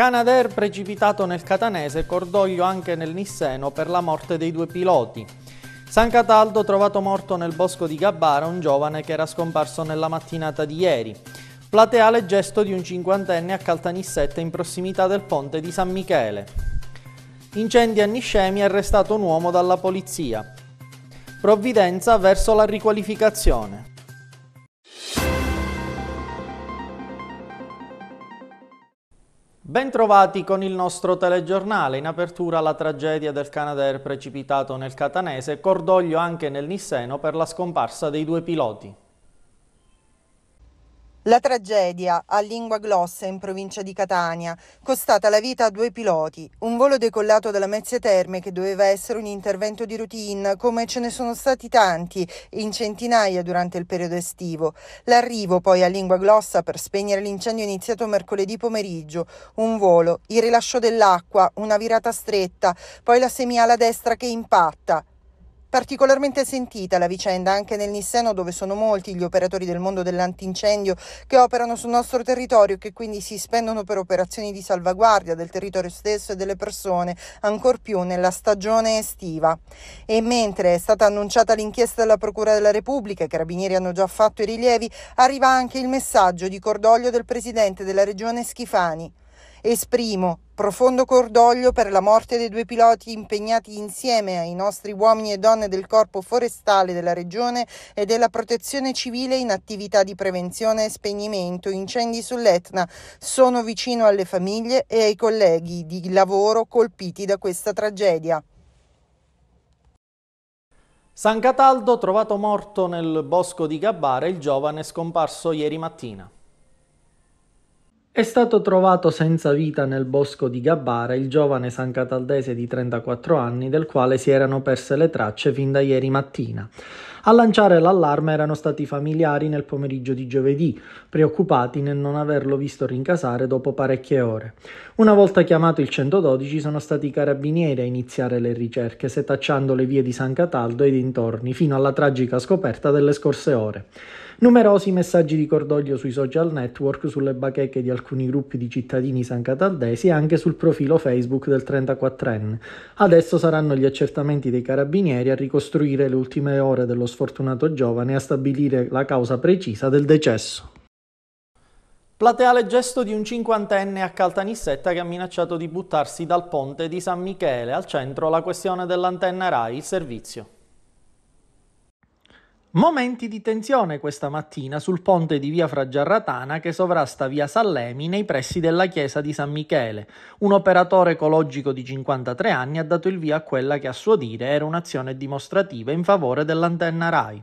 Canadair precipitato nel catanese, cordoglio anche nel Nisseno per la morte dei due piloti. San Cataldo trovato morto nel bosco di Gabbara un giovane che era scomparso nella mattinata di ieri. Plateale gesto di un cinquantenne a Caltanissette in prossimità del ponte di San Michele. Incendi a Niscemi arrestato un uomo dalla polizia. Provvidenza verso la riqualificazione. Bentrovati con il nostro telegiornale. In apertura la tragedia del Canadair precipitato nel Catanese, cordoglio anche nel Nisseno per la scomparsa dei due piloti. La tragedia a Lingua Glossa in provincia di Catania, costata la vita a due piloti. Un volo decollato dalla Mezzia Terme che doveva essere un intervento di routine, come ce ne sono stati tanti in centinaia durante il periodo estivo. L'arrivo poi a Lingua Glossa per spegnere l'incendio iniziato mercoledì pomeriggio. Un volo, il rilascio dell'acqua, una virata stretta, poi la semiala destra che impatta. Particolarmente sentita la vicenda anche nel Nisseno dove sono molti gli operatori del mondo dell'antincendio che operano sul nostro territorio e che quindi si spendono per operazioni di salvaguardia del territorio stesso e delle persone, ancor più nella stagione estiva. E mentre è stata annunciata l'inchiesta della Procura della Repubblica, i carabinieri hanno già fatto i rilievi, arriva anche il messaggio di cordoglio del presidente della regione Schifani. Esprimo profondo cordoglio per la morte dei due piloti impegnati insieme ai nostri uomini e donne del Corpo Forestale della Regione e della Protezione Civile in attività di prevenzione e spegnimento incendi sull'Etna. Sono vicino alle famiglie e ai colleghi di lavoro colpiti da questa tragedia. San Cataldo trovato morto nel bosco di Gabbara, il giovane scomparso ieri mattina. È stato trovato senza vita nel bosco di Gabbara il giovane sancataldese di 34 anni del quale si erano perse le tracce fin da ieri mattina. A lanciare l'allarme erano stati i familiari nel pomeriggio di giovedì, preoccupati nel non averlo visto rincasare dopo parecchie ore. Una volta chiamato il 112 sono stati i carabinieri a iniziare le ricerche, setacciando le vie di San Cataldo e i dintorni, fino alla tragica scoperta delle scorse ore. Numerosi messaggi di cordoglio sui social network, sulle bacheche di alcuni gruppi di cittadini sancataldesi e anche sul profilo Facebook del 34enne. Adesso saranno gli accertamenti dei carabinieri a ricostruire le ultime ore dello sfortunato giovane e a stabilire la causa precisa del decesso. Plateale gesto di un cinquantenne a Caltanissetta che ha minacciato di buttarsi dal ponte di San Michele, al centro la questione dell'antenna RAI, il servizio. Momenti di tensione questa mattina sul ponte di via Fragiarratana che sovrasta via Sallemi nei pressi della chiesa di San Michele. Un operatore ecologico di 53 anni ha dato il via a quella che a suo dire era un'azione dimostrativa in favore dell'antenna RAI.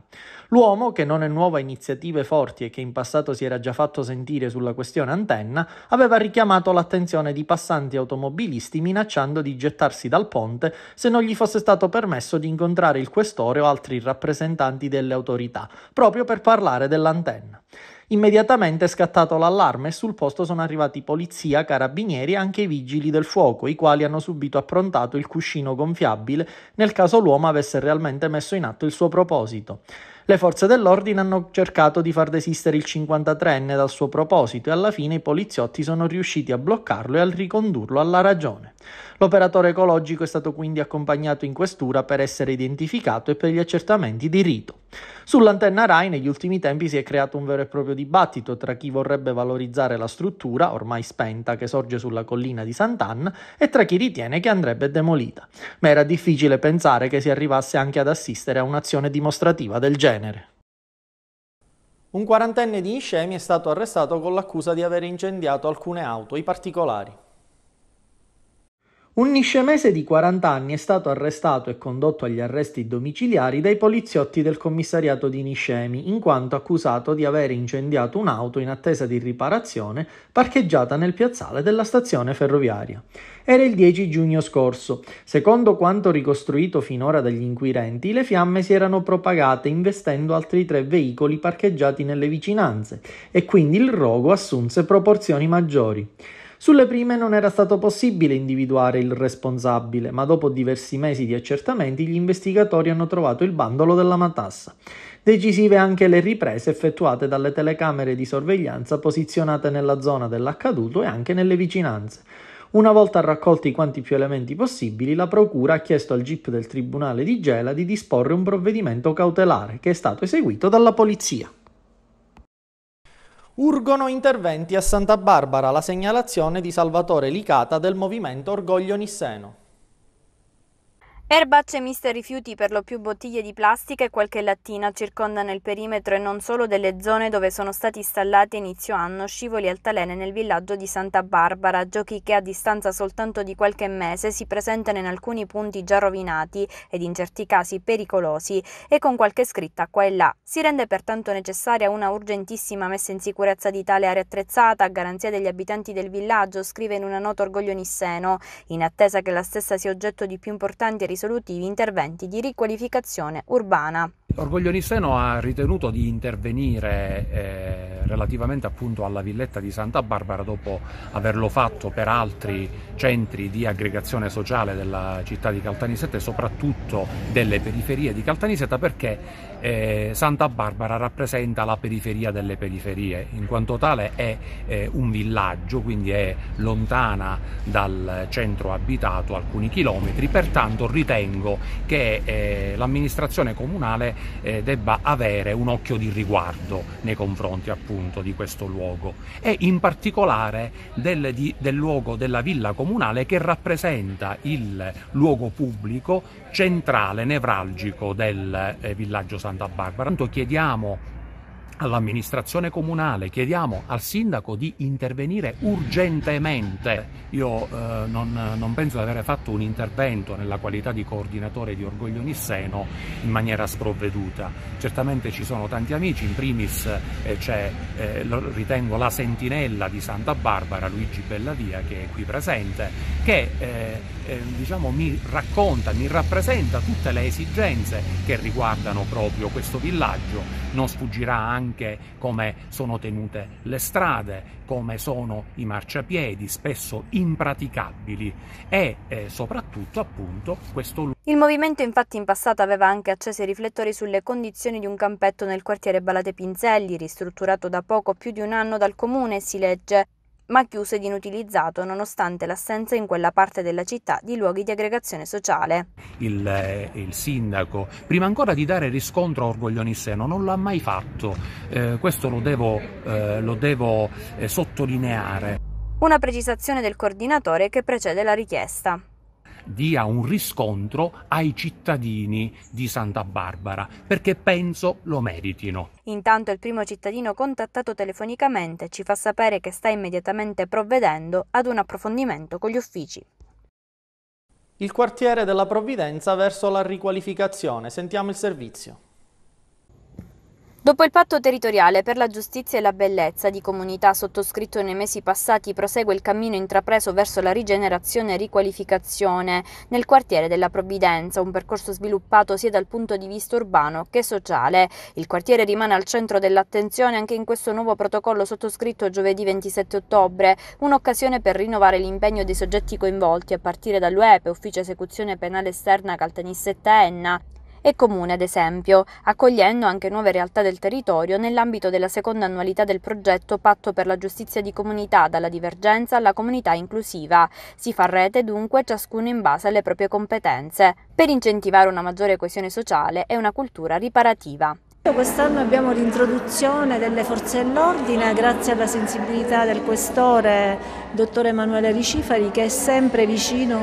L'uomo, che non è nuovo a iniziative forti e che in passato si era già fatto sentire sulla questione antenna, aveva richiamato l'attenzione di passanti automobilisti minacciando di gettarsi dal ponte se non gli fosse stato permesso di incontrare il questore o altri rappresentanti delle autorità, proprio per parlare dell'antenna. Immediatamente è scattato l'allarme e sul posto sono arrivati polizia, carabinieri e anche i vigili del fuoco, i quali hanno subito approntato il cuscino gonfiabile nel caso l'uomo avesse realmente messo in atto il suo proposito. Le forze dell'ordine hanno cercato di far desistere il 53enne dal suo proposito e alla fine i poliziotti sono riusciti a bloccarlo e a ricondurlo alla ragione. L'operatore ecologico è stato quindi accompagnato in questura per essere identificato e per gli accertamenti di rito. Sull'antenna RAI negli ultimi tempi si è creato un vero e proprio dibattito tra chi vorrebbe valorizzare la struttura, ormai spenta, che sorge sulla collina di Sant'Anna, e tra chi ritiene che andrebbe demolita. Ma era difficile pensare che si arrivasse anche ad assistere a un'azione dimostrativa del genere. Un quarantenne di Inscemi è stato arrestato con l'accusa di aver incendiato alcune auto, i particolari. Un niscemese di 40 anni è stato arrestato e condotto agli arresti domiciliari dai poliziotti del commissariato di Niscemi, in quanto accusato di aver incendiato un'auto in attesa di riparazione parcheggiata nel piazzale della stazione ferroviaria. Era il 10 giugno scorso. Secondo quanto ricostruito finora dagli inquirenti, le fiamme si erano propagate investendo altri tre veicoli parcheggiati nelle vicinanze e quindi il rogo assunse proporzioni maggiori. Sulle prime non era stato possibile individuare il responsabile, ma dopo diversi mesi di accertamenti gli investigatori hanno trovato il bandolo della matassa. Decisive anche le riprese effettuate dalle telecamere di sorveglianza posizionate nella zona dell'accaduto e anche nelle vicinanze. Una volta raccolti quanti più elementi possibili, la Procura ha chiesto al GIP del Tribunale di Gela di disporre un provvedimento cautelare che è stato eseguito dalla Polizia. Urgono interventi a Santa Barbara la segnalazione di Salvatore Licata del movimento Orgoglio Nisseno. Erbacce miste rifiuti per lo più bottiglie di plastica e qualche lattina circondano il perimetro e non solo delle zone dove sono stati installati inizio anno scivoli altalene nel villaggio di Santa Barbara, giochi che a distanza soltanto di qualche mese si presentano in alcuni punti già rovinati ed in certi casi pericolosi e con qualche scritta qua e là. Si rende pertanto necessaria una urgentissima messa in sicurezza di tale area attrezzata a garanzia degli abitanti del villaggio, scrive in una nota Orgoglio Nisseno, in attesa che la stessa sia oggetto di più importanti risolutivi interventi di riqualificazione urbana. Orgoglio Nisseno ha ritenuto di intervenire eh, relativamente appunto alla villetta di Santa Barbara dopo averlo fatto per altri centri di aggregazione sociale della città di Caltanissetta e soprattutto delle periferie di Caltanissetta perché eh, Santa Barbara rappresenta la periferia delle periferie, in quanto tale è eh, un villaggio, quindi è lontana dal centro abitato alcuni chilometri, pertanto ritengo che eh, l'amministrazione comunale eh, debba avere un occhio di riguardo nei confronti appunto di questo luogo e in particolare del, di, del luogo della villa comunale che rappresenta il luogo pubblico centrale, nevralgico del eh, villaggio Santa Barbara. Tanto chiediamo all'amministrazione comunale, chiediamo al sindaco di intervenire urgentemente. Io eh, non, non, penso di aver fatto un intervento nella qualità di coordinatore di Orgoglio Nisseno in maniera sprovveduta. Certamente ci sono tanti amici, in primis eh, c'è, eh, ritengo, la sentinella di Santa Barbara, Luigi Bellavia, che è qui presente, che eh, diciamo, mi racconta, mi rappresenta tutte le esigenze che riguardano proprio questo villaggio. Non sfuggirà anche come sono tenute le strade, come sono i marciapiedi, spesso impraticabili e eh, soprattutto appunto questo il movimento infatti in passato aveva anche acceso i riflettori sulle condizioni di un campetto nel quartiere Balate Pinzelli, ristrutturato da poco più di un anno dal comune, si legge ma chiuso ed inutilizzato nonostante l'assenza in quella parte della città di luoghi di aggregazione sociale. Il, eh, il sindaco, prima ancora di dare riscontro a Orgoglio Nisseno, non l'ha mai fatto, eh, questo lo devo, eh, lo devo eh, sottolineare. Una precisazione del coordinatore che precede la richiesta dia un riscontro ai cittadini di Santa Barbara, perché penso lo meritino. Intanto il primo cittadino contattato telefonicamente ci fa sapere che sta immediatamente provvedendo ad un approfondimento con gli uffici. Il quartiere della Provvidenza verso la riqualificazione. Sentiamo il servizio. Dopo il patto territoriale per la giustizia e la bellezza di comunità sottoscritto nei mesi passati, prosegue il cammino intrapreso verso la rigenerazione e riqualificazione nel quartiere della Provvidenza, un percorso sviluppato sia dal punto di vista urbano che sociale. Il quartiere rimane al centro dell'attenzione anche in questo nuovo protocollo sottoscritto giovedì 27 ottobre, un'occasione per rinnovare l'impegno dei soggetti coinvolti a partire dall'UEPE, Ufficio Esecuzione Penale Esterna Caltanissetta Enna, e comune ad esempio, accogliendo anche nuove realtà del territorio nell'ambito della seconda annualità del progetto Patto per la giustizia di comunità dalla divergenza alla comunità inclusiva. Si fa rete dunque ciascuno in base alle proprie competenze, per incentivare una maggiore coesione sociale e una cultura riparativa. Quest'anno abbiamo l'introduzione delle forze dell'ordine grazie alla sensibilità del questore dottor Emanuele Ricifari che è sempre vicino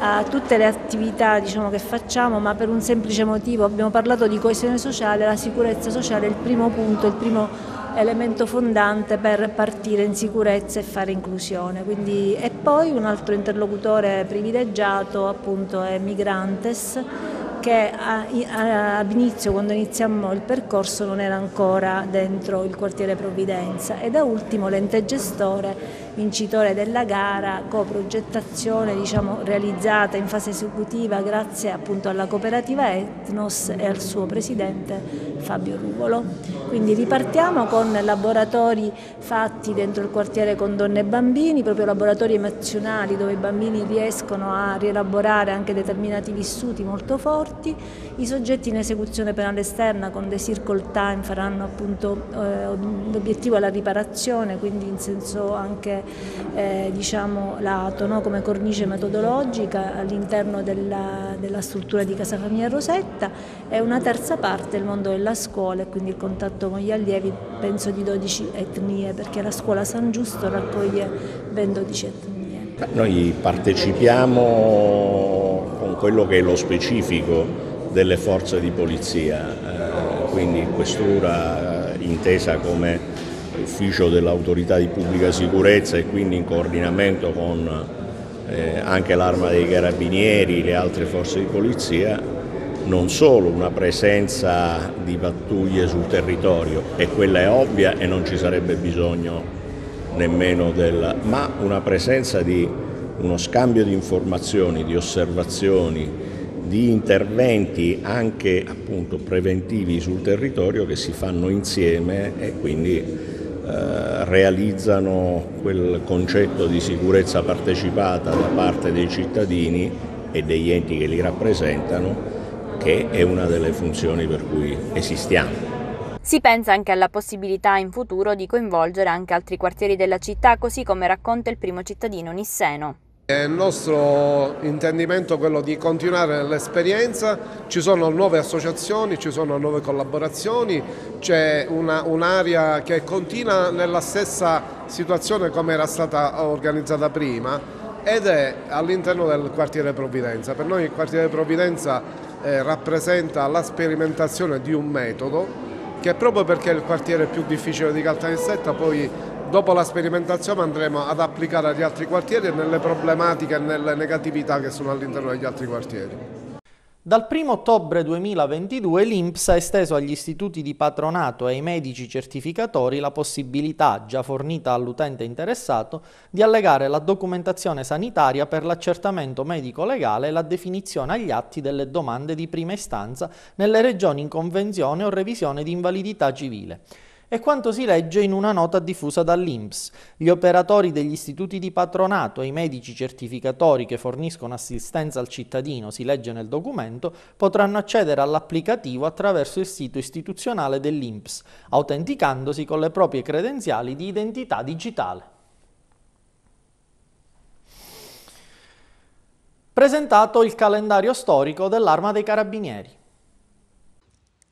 a tutte le attività diciamo, che facciamo ma per un semplice motivo. Abbiamo parlato di coesione sociale, la sicurezza sociale è il primo punto, il primo elemento fondante per partire in sicurezza e fare inclusione. Quindi, e poi un altro interlocutore privilegiato appunto è Migrantes che all'inizio, quando iniziamo il percorso, non era ancora dentro il quartiere Provvidenza e da ultimo l'ente gestore vincitore della gara, coprogettazione diciamo, realizzata in fase esecutiva grazie appunto alla cooperativa Etnos e al suo presidente Fabio Ruvolo. Quindi ripartiamo con laboratori fatti dentro il quartiere con donne e bambini, proprio laboratori emozionali dove i bambini riescono a rielaborare anche determinati vissuti molto forti. I soggetti in esecuzione penale esterna con dei circle time faranno appunto eh, l'obiettivo è la riparazione, quindi in senso anche eh, diciamo lato no? come cornice metodologica all'interno della, della struttura di Casa Famiglia Rosetta e una terza parte il mondo della scuola e quindi il contatto con gli allievi penso di 12 etnie perché la scuola San Giusto raccoglie ben 12 etnie. Noi partecipiamo con quello che è lo specifico delle forze di polizia, eh, quindi questura eh, intesa come ufficio dell'autorità di pubblica sicurezza e quindi in coordinamento con eh, anche l'arma dei carabinieri, le altre forze di polizia, non solo una presenza di pattuglie sul territorio, e quella è ovvia e non ci sarebbe bisogno nemmeno del, ma una presenza di uno scambio di informazioni, di osservazioni, di interventi anche appunto preventivi sul territorio che si fanno insieme e quindi eh, realizzano quel concetto di sicurezza partecipata da parte dei cittadini e degli enti che li rappresentano che è una delle funzioni per cui esistiamo. Si pensa anche alla possibilità in futuro di coinvolgere anche altri quartieri della città, così come racconta il primo cittadino nisseno. Il nostro intendimento è quello di continuare l'esperienza, ci sono nuove associazioni, ci sono nuove collaborazioni, c'è un'area un che continua nella stessa situazione come era stata organizzata prima ed è all'interno del quartiere Provvidenza. Per noi il quartiere Provvidenza eh, rappresenta la sperimentazione di un metodo che proprio perché è il quartiere più difficile di Caltanissetta poi dopo la sperimentazione andremo ad applicare agli altri quartieri e nelle problematiche e nelle negatività che sono all'interno degli altri quartieri. Dal 1 ottobre 2022 l'INPS ha esteso agli istituti di patronato e ai medici certificatori la possibilità, già fornita all'utente interessato, di allegare la documentazione sanitaria per l'accertamento medico-legale e la definizione agli atti delle domande di prima istanza nelle regioni in convenzione o revisione di invalidità civile è quanto si legge in una nota diffusa dall'INPS. Gli operatori degli istituti di patronato e i medici certificatori che forniscono assistenza al cittadino, si legge nel documento, potranno accedere all'applicativo attraverso il sito istituzionale dell'INPS, autenticandosi con le proprie credenziali di identità digitale. Presentato il calendario storico dell'Arma dei Carabinieri.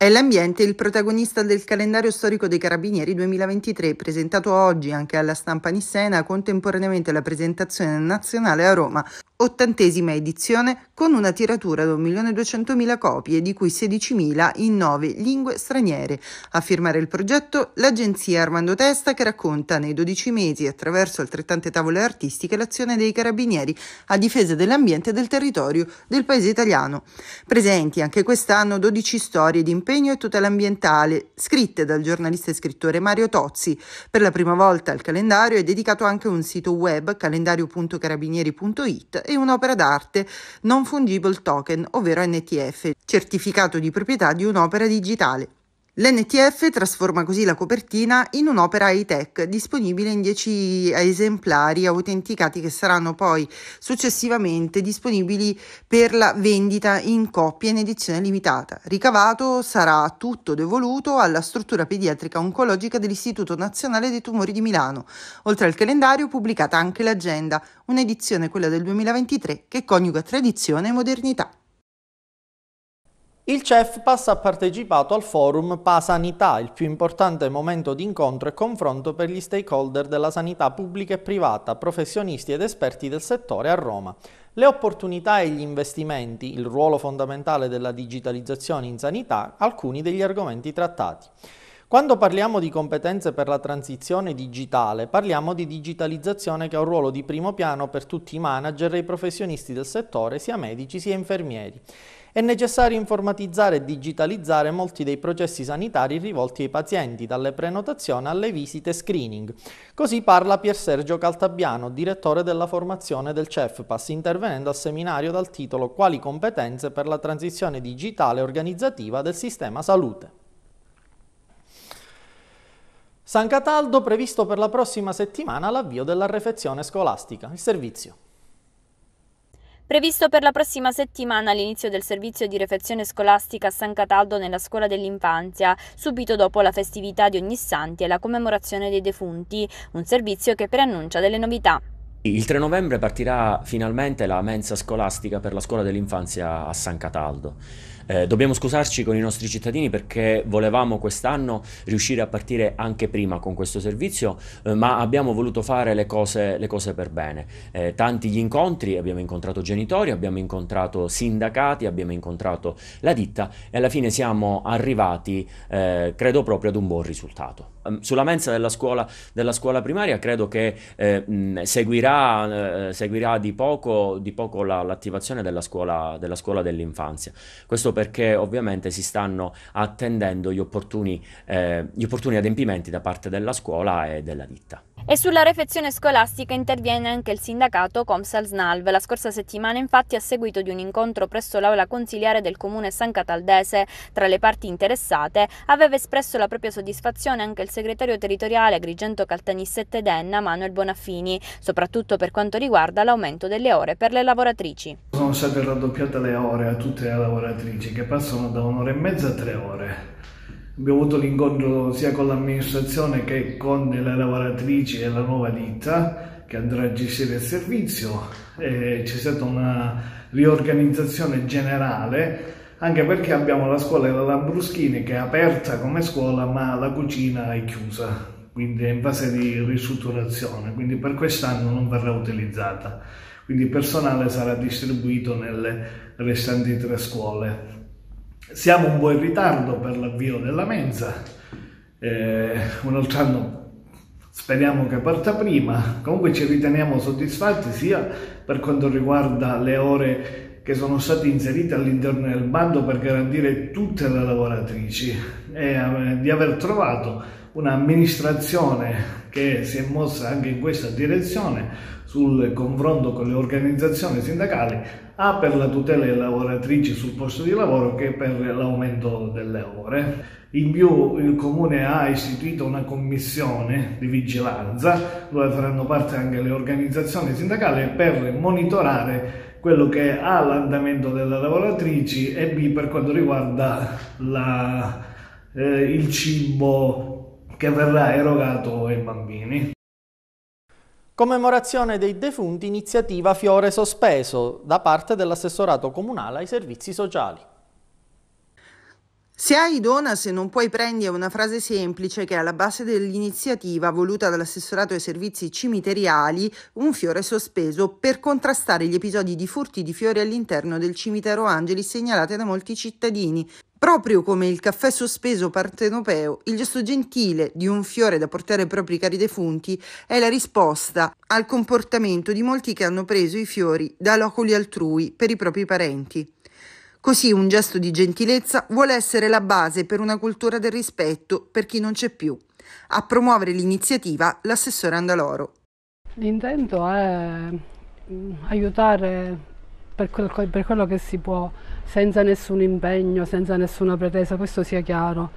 È l'ambiente il protagonista del calendario storico dei Carabinieri 2023, presentato oggi anche alla stampa nissena, contemporaneamente alla presentazione nazionale a Roma ottantesima edizione con una tiratura da 1.200.000 copie, di cui 16.000 in nove lingue straniere. A firmare il progetto l'agenzia Armando Testa che racconta nei 12 mesi attraverso altrettante tavole artistiche l'azione dei carabinieri a difesa dell'ambiente e del territorio del paese italiano. Presenti anche quest'anno 12 storie di impegno e tutela ambientale scritte dal giornalista e scrittore Mario Tozzi. Per la prima volta al calendario è dedicato anche un sito web calendario.carabinieri.it e un'opera d'arte non fungible token, ovvero NTF, certificato di proprietà di un'opera digitale. L'NTF trasforma così la copertina in un'opera high-tech disponibile in 10 esemplari autenticati che saranno poi successivamente disponibili per la vendita in coppia in edizione limitata. Ricavato sarà tutto devoluto alla struttura pediatrica oncologica dell'Istituto Nazionale dei Tumori di Milano. Oltre al calendario pubblicata anche l'agenda, un'edizione quella del 2023 che coniuga tradizione e modernità. Il CEF ha partecipato al forum Pa Sanità, il più importante momento di incontro e confronto per gli stakeholder della sanità pubblica e privata, professionisti ed esperti del settore a Roma. Le opportunità e gli investimenti, il ruolo fondamentale della digitalizzazione in sanità, alcuni degli argomenti trattati. Quando parliamo di competenze per la transizione digitale, parliamo di digitalizzazione che ha un ruolo di primo piano per tutti i manager e i professionisti del settore, sia medici sia infermieri. È necessario informatizzare e digitalizzare molti dei processi sanitari rivolti ai pazienti, dalle prenotazioni alle visite screening. Così parla Pier Sergio Caltabiano, direttore della formazione del CEFPAS, intervenendo al seminario dal titolo Quali competenze per la transizione digitale organizzativa del sistema salute. San Cataldo previsto per la prossima settimana l'avvio della refezione scolastica, il servizio. Previsto per la prossima settimana l'inizio del servizio di refezione scolastica a San Cataldo nella scuola dell'infanzia, subito dopo la festività di Ognissanti e la commemorazione dei defunti, un servizio che preannuncia delle novità. Il 3 novembre partirà finalmente la mensa scolastica per la scuola dell'infanzia a San Cataldo. Eh, dobbiamo scusarci con i nostri cittadini perché volevamo quest'anno riuscire a partire anche prima con questo servizio, eh, ma abbiamo voluto fare le cose, le cose per bene. Eh, tanti gli incontri, abbiamo incontrato genitori, abbiamo incontrato sindacati, abbiamo incontrato la ditta e alla fine siamo arrivati, eh, credo proprio ad un buon risultato. Ehm, sulla mensa della scuola, della scuola primaria credo che eh, mh, seguirà, eh, seguirà, di poco, di poco la, l'attivazione della scuola, della scuola dell'infanzia. Questo perché ovviamente si stanno attendendo gli opportuni, eh, gli opportuni adempimenti da parte della scuola e della ditta. E sulla refezione scolastica interviene anche il sindacato Comsal Snalv. La scorsa settimana infatti a seguito di un incontro presso l'aula consiliare del comune San Cataldese tra le parti interessate aveva espresso la propria soddisfazione anche il segretario territoriale Agrigento Caltanissette Denna Manuel Bonaffini, soprattutto per quanto riguarda l'aumento delle ore per le lavoratrici. Sono state raddoppiate le ore a tutte le lavoratrici che passano da un'ora e mezza a tre ore Abbiamo avuto l'incontro sia con l'amministrazione che con le lavoratrici e la nuova ditta che andrà a gestire il servizio. C'è stata una riorganizzazione generale anche perché abbiamo la scuola della Lambruschini che è aperta come scuola ma la cucina è chiusa, quindi è in fase di ristrutturazione, quindi per quest'anno non verrà utilizzata. Quindi il personale sarà distribuito nelle restanti tre scuole. Siamo un po' in ritardo per l'avvio della mensa, eh, un altro anno speriamo che parta prima, comunque ci riteniamo soddisfatti sia per quanto riguarda le ore che sono state inserite all'interno del bando per garantire tutte le lavoratrici e eh, di aver trovato un'amministrazione che si è mossa anche in questa direzione sul confronto con le organizzazioni sindacali, A per la tutela delle lavoratrici sul posto di lavoro che per l'aumento delle ore. In più il Comune ha istituito una commissione di vigilanza dove faranno parte anche le organizzazioni sindacali per monitorare quello che ha l'andamento delle lavoratrici e B per quanto riguarda la, eh, il cibo che verrà erogato ai bambini. Commemorazione dei defunti, iniziativa Fiore Sospeso da parte dell'assessorato comunale ai servizi sociali. Se hai dona, se non puoi prendi è una frase semplice che è alla base dell'iniziativa voluta dall'assessorato ai servizi cimiteriali Un fiore sospeso per contrastare gli episodi di furti di fiori all'interno del cimitero Angeli segnalati da molti cittadini. Proprio come il caffè sospeso partenopeo, il gesto gentile di un fiore da portare ai propri cari defunti è la risposta al comportamento di molti che hanno preso i fiori da loculi altrui per i propri parenti. Così un gesto di gentilezza vuole essere la base per una cultura del rispetto per chi non c'è più. A promuovere l'iniziativa l'assessore Andaloro. L'intento è mm, aiutare per, quel, per quello che si può, senza nessun impegno, senza nessuna pretesa, questo sia chiaro.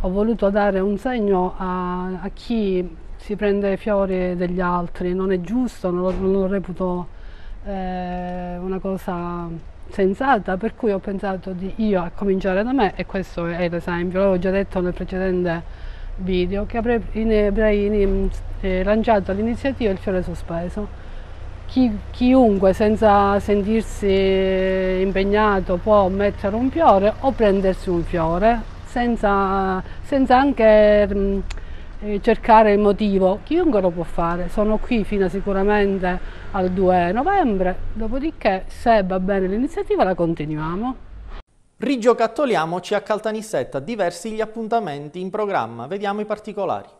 Ho voluto dare un segno a, a chi si prende fiori degli altri, non è giusto, non lo, non lo reputo eh, una cosa sensata, per cui ho pensato di io a cominciare da me e questo è l'esempio, l'avevo già detto nel precedente video, che avrei, avrei eh, lanciato l'iniziativa Il fiore sospeso chi, chiunque senza sentirsi impegnato può mettere un fiore o prendersi un fiore senza, senza anche mh, mm, eh, cercare il motivo, chiunque lo può fare, sono qui fino sicuramente al 2 novembre, dopodiché se va bene l'iniziativa la continuiamo. Rigiocattoliamoci a Caltanissetta, diversi gli appuntamenti in programma, vediamo i particolari.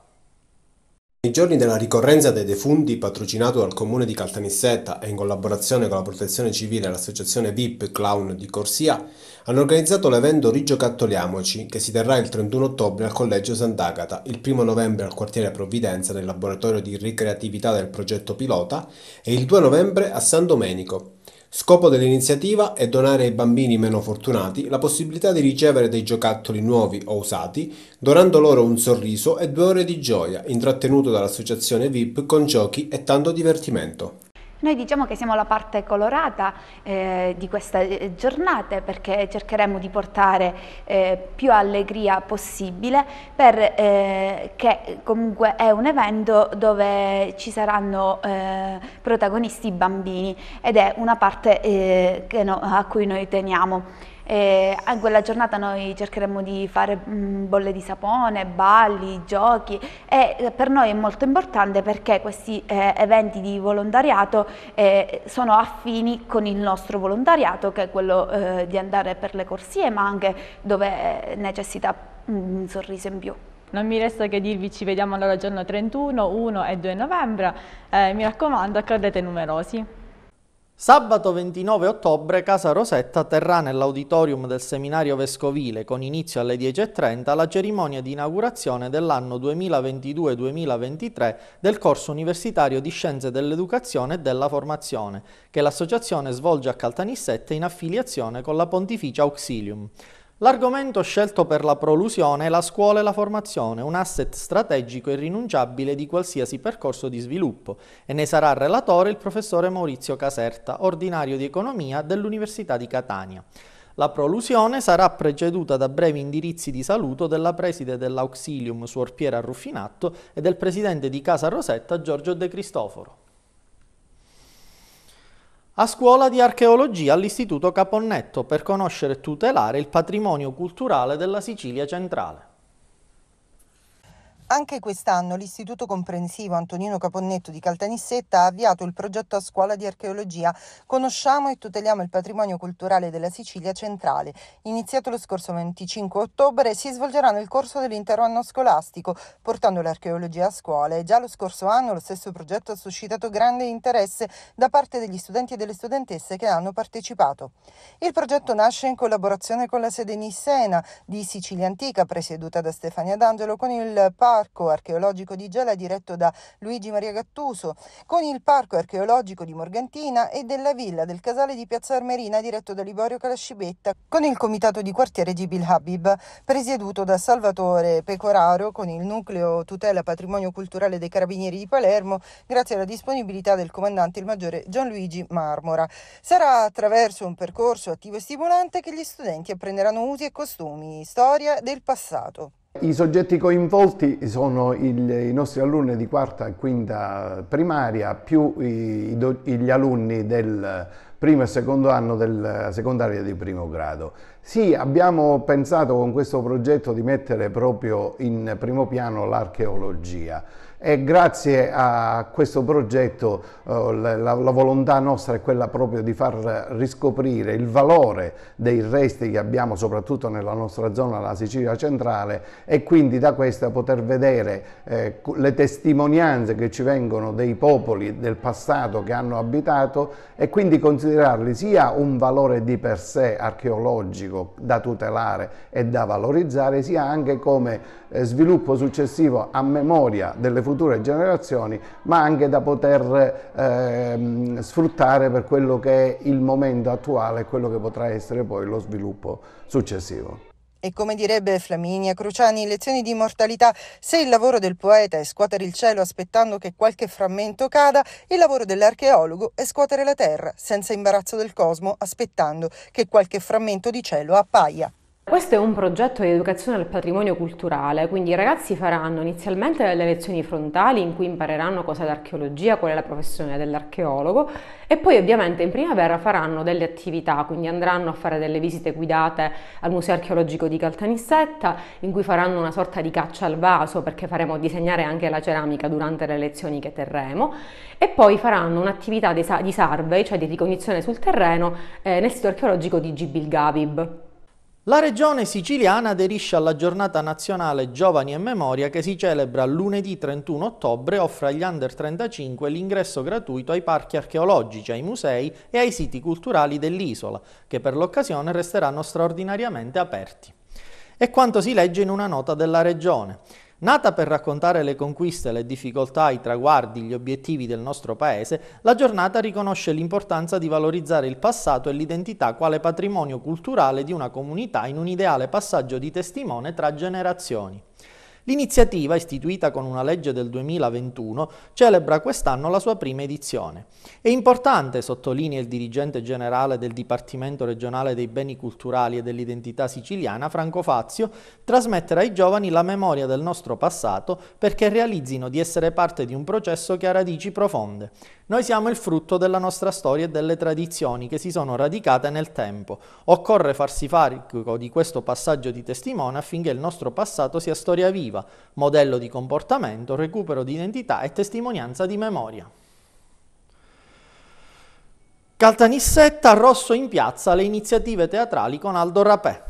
Nei giorni della ricorrenza dei defunti, patrocinato dal comune di Caltanissetta e in collaborazione con la protezione civile e l'associazione VIP Clown di Corsia, hanno organizzato l'evento Rigiocattoliamoci, che si terrà il 31 ottobre al Collegio Sant'Agata, il 1 novembre al quartiere Provvidenza nel laboratorio di ricreatività del progetto pilota e il 2 novembre a San Domenico. Scopo dell'iniziativa è donare ai bambini meno fortunati la possibilità di ricevere dei giocattoli nuovi o usati, donando loro un sorriso e due ore di gioia, intrattenuto dall'associazione VIP con giochi e tanto divertimento. Noi diciamo che siamo la parte colorata eh, di queste eh, giornate perché cercheremo di portare eh, più allegria possibile perché eh, comunque è un evento dove ci saranno eh, protagonisti bambini ed è una parte eh, no, a cui noi teniamo. E in quella giornata noi cercheremo di fare mm, bolle di sapone, balli, giochi e eh, per noi è molto importante perché questi eh, eventi di volontariato eh, sono affini con il nostro volontariato che è quello eh, di andare per le corsie ma anche dove eh, necessita un sorriso in più. Non mi resta che dirvi ci vediamo allora giorno 31, 1 e 2 novembre, eh, mi raccomando accordete numerosi. Sabato 29 ottobre Casa Rosetta terrà nell'auditorium del seminario vescovile con inizio alle 10.30 la cerimonia di inaugurazione dell'anno 2022-2023 del corso universitario di Scienze dell'Educazione e della Formazione che l'associazione svolge a Caltanissette in affiliazione con la Pontificia Auxilium. L'argomento scelto per la prolusione è la scuola e la formazione, un asset strategico irrinunciabile di qualsiasi percorso di sviluppo e ne sarà relatore il professore Maurizio Caserta, ordinario di economia dell'Università di Catania. La prolusione sarà preceduta da brevi indirizzi di saluto della preside dell'Auxilium Suor Piera Ruffinatto e del presidente di Casa Rosetta Giorgio De Cristoforo. A scuola di archeologia all'Istituto Caponnetto per conoscere e tutelare il patrimonio culturale della Sicilia centrale. Anche quest'anno l'Istituto Comprensivo Antonino Caponnetto di Caltanissetta ha avviato il progetto a scuola di archeologia Conosciamo e tuteliamo il patrimonio culturale della Sicilia centrale. Iniziato lo scorso 25 ottobre, si svolgerà nel corso dell'intero anno scolastico, portando l'archeologia a scuola e già lo scorso anno lo stesso progetto ha suscitato grande interesse da parte degli studenti e delle studentesse che hanno partecipato. Il progetto nasce in collaborazione con la sede Nissena di Sicilia Antica, presieduta da Stefania D'Angelo, con il PA Parco Archeologico di Gela diretto da Luigi Maria Gattuso, con il Parco Archeologico di Morgantina e della Villa del Casale di Piazza Armerina diretto da Liborio Calascibetta, con il Comitato di Quartiere Gibil Habib, presieduto da Salvatore Pecoraro, con il Nucleo Tutela Patrimonio Culturale dei Carabinieri di Palermo, grazie alla disponibilità del comandante il maggiore Gianluigi Marmora. Sarà attraverso un percorso attivo e stimolante che gli studenti apprenderanno usi e costumi, storia del passato. I soggetti coinvolti sono il, i nostri alunni di quarta e quinta primaria più i, gli alunni del primo e secondo anno della secondaria di primo grado. Sì, abbiamo pensato con questo progetto di mettere proprio in primo piano l'archeologia e grazie a questo progetto eh, la, la, volontà nostra è quella proprio di far riscoprire il valore dei resti che abbiamo soprattutto nella nostra zona, la Sicilia centrale e quindi da questa poter vedere eh, le testimonianze che ci vengono dei popoli del passato che hanno abitato e quindi considerarli sia un valore di per sé archeologico da tutelare e da valorizzare sia anche come sviluppo successivo a memoria delle future generazioni, ma anche da poter eh, sfruttare per quello che è il momento attuale e quello che potrà essere poi lo sviluppo successivo. E come direbbe Flaminia Cruciani Lezioni di immortalità, se il lavoro del poeta è scuotere il cielo aspettando che qualche frammento cada, il lavoro dell'archeologo è scuotere la terra, senza imbarazzo del cosmo, aspettando che qualche frammento di cielo appaia. Questo è un progetto di educazione al patrimonio culturale, quindi i ragazzi faranno inizialmente delle lezioni frontali in cui impareranno cosa è l'archeologia, qual è la professione dell'archeologo e poi ovviamente in primavera faranno delle attività, quindi andranno a fare delle visite guidate al Museo Archeologico di Caltanissetta in cui faranno una sorta di caccia al vaso perché faremo disegnare anche la ceramica durante le lezioni che terremo e poi faranno un'attività di, survey, cioè di ricognizione sul terreno eh, nel sito archeologico di Gibil Gabib. La regione siciliana aderisce alla giornata nazionale Giovani e Memoria che si celebra lunedì 31 ottobre e offre agli under 35 l'ingresso gratuito ai parchi archeologici, ai musei e ai siti culturali dell'isola, che per l'occasione resteranno straordinariamente aperti. È quanto si legge in una nota della regione. Nata per raccontare le conquiste, le difficoltà, i traguardi, gli obiettivi del nostro Paese, la giornata riconosce l'importanza di valorizzare il passato e l'identità quale patrimonio culturale di una comunità in un ideale passaggio di testimone tra generazioni. L'iniziativa, istituita con una legge del 2021, celebra quest'anno la sua prima edizione. È importante, sottolinea il dirigente generale del Dipartimento regionale dei beni culturali e dell'identità siciliana, Franco Fazio, trasmettere ai giovani la memoria del nostro passato perché realizzino di essere parte di un processo che ha radici profonde. Noi siamo il frutto della nostra storia e delle tradizioni che si sono radicate nel tempo. Occorre farsi carico di questo passaggio di testimone affinché il nostro passato sia storia viva, modello di comportamento, recupero di identità e testimonianza di memoria. Caltanissetta, Rosso in piazza, le iniziative teatrali con Aldo Rapè.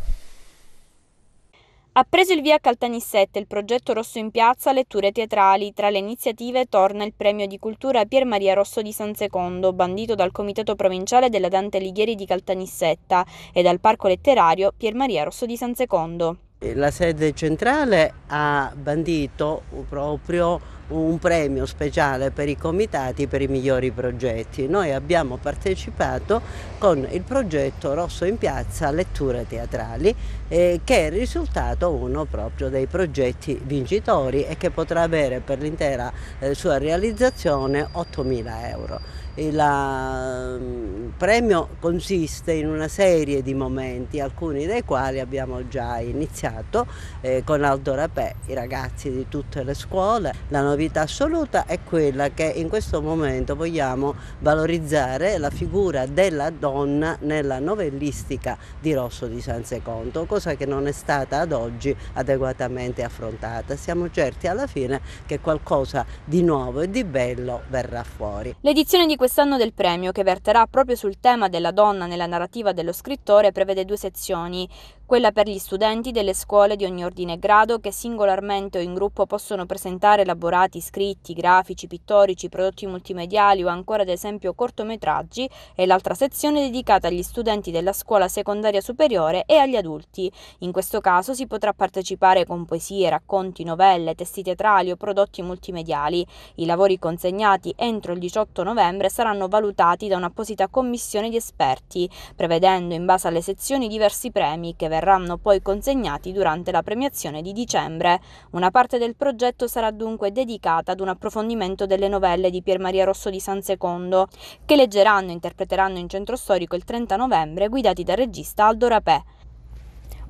Ha preso il via a Caltanissette il progetto Rosso in Piazza Letture Teatrali. Tra le iniziative torna il premio di cultura Pier Maria Rosso di San Secondo, bandito dal Comitato Provinciale della Dante Alighieri di Caltanissetta e dal Parco Letterario Pier Maria Rosso di San Secondo. La sede centrale ha bandito proprio un premio speciale per i comitati per i migliori progetti. Noi abbiamo partecipato con il progetto Rosso in Piazza Letture Teatrali eh, che è risultato uno proprio dei progetti vincitori e che potrà avere per l'intera eh, sua realizzazione 8.000 euro. Il mm, premio consiste in una serie di momenti, alcuni dei quali abbiamo già iniziato eh, con Aldo Rapè, i ragazzi di tutte le scuole. La novità assoluta è quella che in questo momento vogliamo valorizzare la figura della donna nella novellistica di Rosso di San Secondo, cosa che non è stata ad oggi adeguatamente affrontata. Siamo certi alla fine che qualcosa di nuovo e di bello verrà fuori. L'edizione di quest'anno del premio, che verterà proprio sul tema della donna nella narrativa dello scrittore, prevede due sezioni quella per gli studenti delle scuole di ogni ordine e grado che singolarmente o in gruppo possono presentare elaborati scritti, grafici, pittorici, prodotti multimediali o ancora ad esempio cortometraggi e l'altra sezione dedicata agli studenti della scuola secondaria superiore e agli adulti. In questo caso si potrà partecipare con poesie, racconti, novelle, testi teatrali o prodotti multimediali. I lavori consegnati entro il 18 novembre saranno valutati da un'apposita commissione di esperti, prevedendo in base alle sezioni diversi premi che verranno poi consegnati durante la premiazione di dicembre. Una parte del progetto sarà dunque dedicata ad un approfondimento delle novelle di Pier Maria Rosso di San Secondo, che leggeranno e interpreteranno in centro storico il 30 novembre, guidati dal regista Aldo Rapè.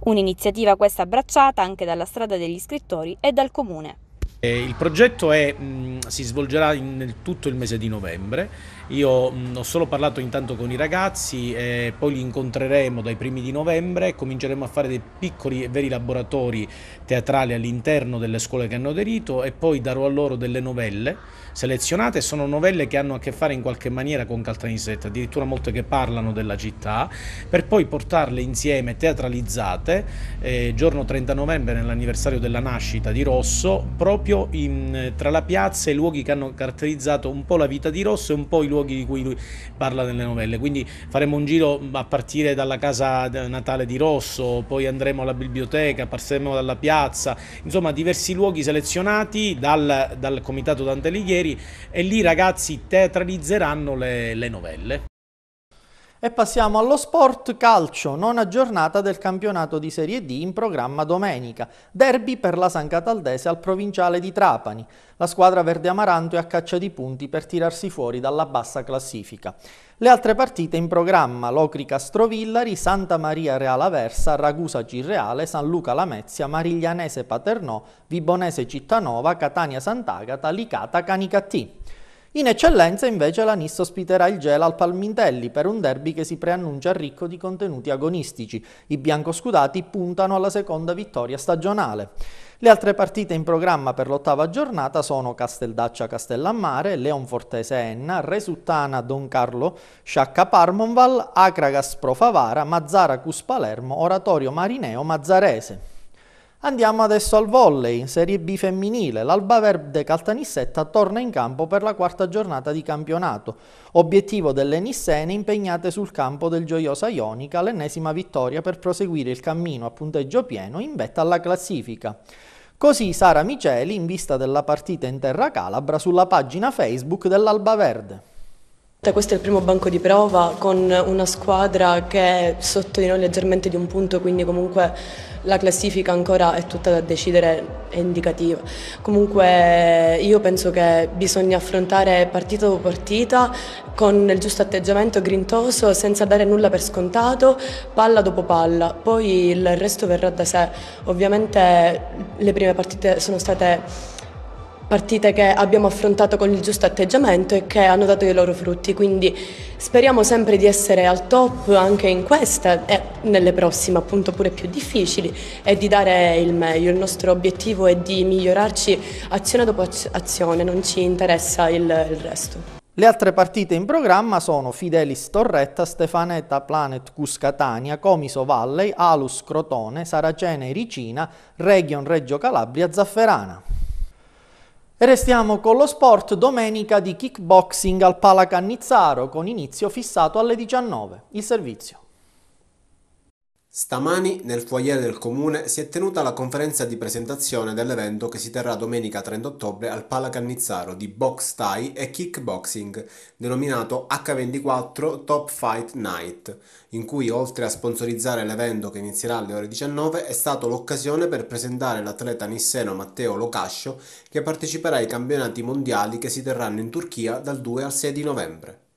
Un'iniziativa questa abbracciata anche dalla Strada degli Scrittori e dal Comune. Eh, il progetto è, si svolgerà in tutto il mese di novembre. Io mh, ho solo parlato intanto con i ragazzi, e poi li incontreremo dai primi di novembre, cominceremo a fare dei piccoli e veri laboratori teatrali all'interno delle scuole che hanno aderito e poi darò a loro delle novelle selezionate. Sono novelle che hanno a che fare in qualche maniera con Caltanissetta, addirittura molte che parlano della città, per poi portarle insieme teatralizzate, eh, giorno 30 novembre nell'anniversario della nascita di Rosso, proprio in, tra la piazza e i luoghi che hanno caratterizzato un po' la vita di Rosso e un po' i luoghi di cui lui parla nelle novelle. Quindi faremo un giro a partire dalla casa natale di Rosso, poi andremo alla biblioteca, passeremo dalla piazza, insomma diversi luoghi selezionati dal, dal comitato Dante Alighieri e lì ragazzi teatralizzeranno le, le novelle. E passiamo allo sport calcio, nona giornata del campionato di Serie D in programma domenica. Derby per la San Cataldese al provinciale di Trapani. La squadra verde amaranto è a caccia di punti per tirarsi fuori dalla bassa classifica. Le altre partite in programma Locri Castrovillari, Santa Maria Real Aversa, Ragusa Girreale, San Luca Lamezia, Mariglianese Paternò, Vibonese Cittanova, Catania Sant'Agata, Licata Canicattì. In eccellenza invece la NIS ospiterà il Gela al Palmintelli per un derby che si preannuncia ricco di contenuti agonistici. I biancoscudati puntano alla seconda vittoria stagionale. Le altre partite in programma per l'ottava giornata sono Casteldaccia Castellammare, Leonfortese Enna, Resuttana Don Carlo Sciacca Parmonval, Acragas Profavara, Andiamo adesso al volley, in Serie B femminile. L'Alba Verde Caltanissetta torna in campo per la quarta giornata di campionato. Obiettivo delle nissene impegnate sul campo del Gioiosa Ionica, l'ennesima vittoria per proseguire il cammino a punteggio pieno in vetta alla classifica. Così Sara Miceli in vista della partita in terra calabra sulla pagina Facebook dell'Alba Verde. Questo è il primo banco di prova con una squadra che è sotto di noi leggermente di un punto, quindi comunque la classifica ancora è tutta da decidere, è indicativa. Comunque io penso che bisogna affrontare partita dopo partita con il giusto atteggiamento grintoso, senza dare nulla per scontato, palla dopo palla, poi il resto verrà da sé. Ovviamente le prime partite sono state partite che abbiamo affrontato con il giusto atteggiamento e che hanno dato i loro frutti, quindi speriamo sempre di essere al top anche in questa e nelle prossime appunto pure più difficili e di dare il meglio. Il nostro obiettivo è di migliorarci azione dopo azione, non ci interessa il, il resto. Le altre partite in programma sono Fidelis Torretta, Stefanetta Planet Cuscatania, Comiso Valley, Alus Crotone, Saracene Ricina, Region Reggio Calabria Zafferana. Restiamo con lo sport domenica di kickboxing al Pala Cannizzaro con inizio fissato alle 19. Il servizio. Stamani nel foyer del comune si è tenuta la conferenza di presentazione dell'evento che si terrà domenica 30 ottobre al Pala Cannizzaro di box Thai e kickboxing, denominato H24 Top Fight Night, in cui oltre a sponsorizzare l'evento che inizierà alle ore 19 è stata l'occasione per presentare l'atleta nisseno Matteo Locascio che parteciperà ai campionati mondiali che si terranno in Turchia dal 2 al 6 di novembre.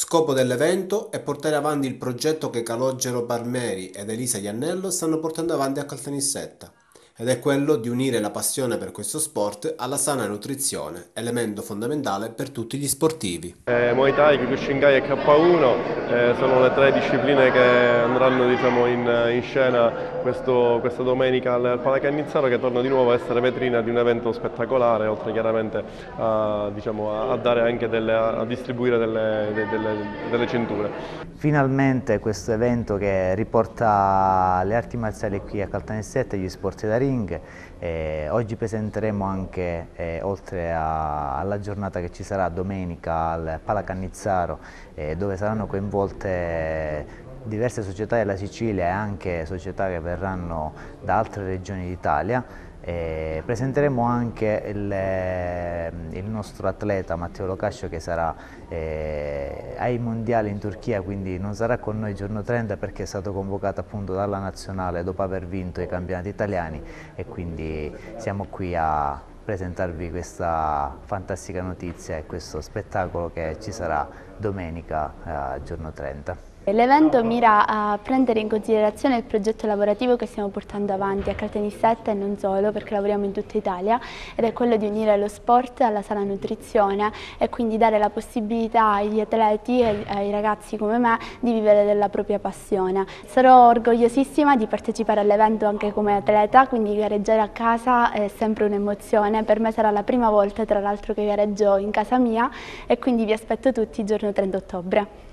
Scopo dell'evento è portare avanti il progetto che Calogero Palmeri ed Elisa Iannello stanno portando avanti a Caltanissetta ed è quello di unire la passione per questo sport alla sana nutrizione, elemento fondamentale per tutti gli sportivi. Eh, Muay Thai, Kyokushinkai e K1 eh, sono le tre discipline che andranno diciamo, in, in, scena questo, questa domenica al, al Palacannizzaro che torna di nuovo a essere vetrina di un evento spettacolare, oltre chiaramente a, diciamo, a, delle, a distribuire delle, delle, delle cinture. Finalmente questo evento che riporta le arti marziali qui a Caltanissetta e gli sport da ring. Eh, oggi presenteremo anche, eh, oltre a, alla giornata che ci sarà domenica al Palacannizzaro, eh, dove saranno coinvolte diverse società della Sicilia e anche società che verranno da altre regioni d'Italia, e presenteremo anche il, eh, il, nostro atleta Matteo Locascio che sarà eh, ai mondiali in Turchia, quindi non sarà con noi il giorno 30 perché è stato convocato appunto dalla nazionale dopo aver vinto i campionati italiani e quindi siamo qui a presentarvi questa fantastica notizia e questo spettacolo che ci sarà domenica eh, giorno 30. L'evento mira a prendere in considerazione il progetto lavorativo che stiamo portando avanti a Caltanissetta e non solo perché lavoriamo in tutta Italia ed è quello di unire lo sport alla sana nutrizione e quindi dare la possibilità agli atleti e ai ragazzi come me di vivere della propria passione. Sarò orgogliosissima di partecipare all'evento anche come atleta, quindi gareggiare a casa è sempre un'emozione, per me sarà la prima volta tra l'altro che gareggio in casa mia e quindi vi aspetto tutti il giorno 30 ottobre.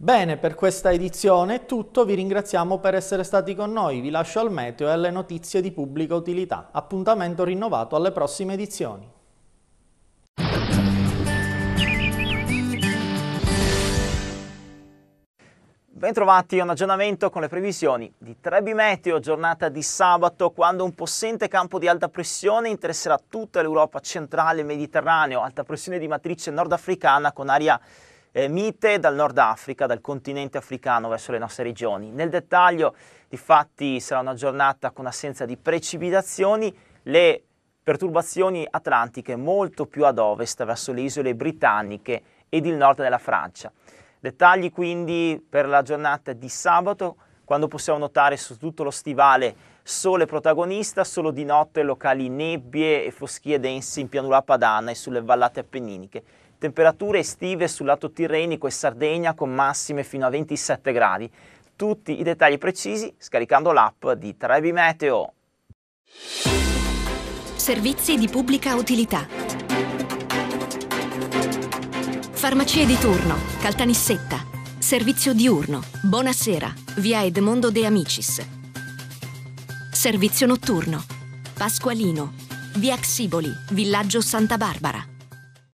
Bene, per questa edizione è tutto, vi ringraziamo per essere stati con noi, vi lascio al meteo e alle notizie di pubblica utilità. Appuntamento rinnovato alle prossime edizioni. Bentrovati a un aggiornamento con le previsioni di Trebi Meteo, giornata di sabato, quando un possente campo di alta pressione interesserà tutta l'Europa centrale e mediterraneo, alta pressione di matrice nordafricana con aria eh, mite dal Nord Africa, dal continente africano verso le nostre regioni. Nel dettaglio, difatti, sarà una giornata con assenza di precipitazioni, le perturbazioni atlantiche molto più ad ovest verso le isole britanniche ed il nord della Francia. Dettagli quindi per la giornata di sabato, quando possiamo notare su tutto lo stivale sole protagonista, solo di notte locali nebbie e foschie dense in pianura padana e sulle vallate appenniniche. Temperature estive sul lato tirrenico e Sardegna con massime fino a 27 gradi. Tutti i dettagli precisi scaricando l'app di Trebi Meteo. Servizi di pubblica utilità. Farmacie di turno, Caltanissetta. Servizio diurno, Buonasera, via Edmondo De Amicis. Servizio notturno, Pasqualino, via Xiboli, villaggio Santa Barbara.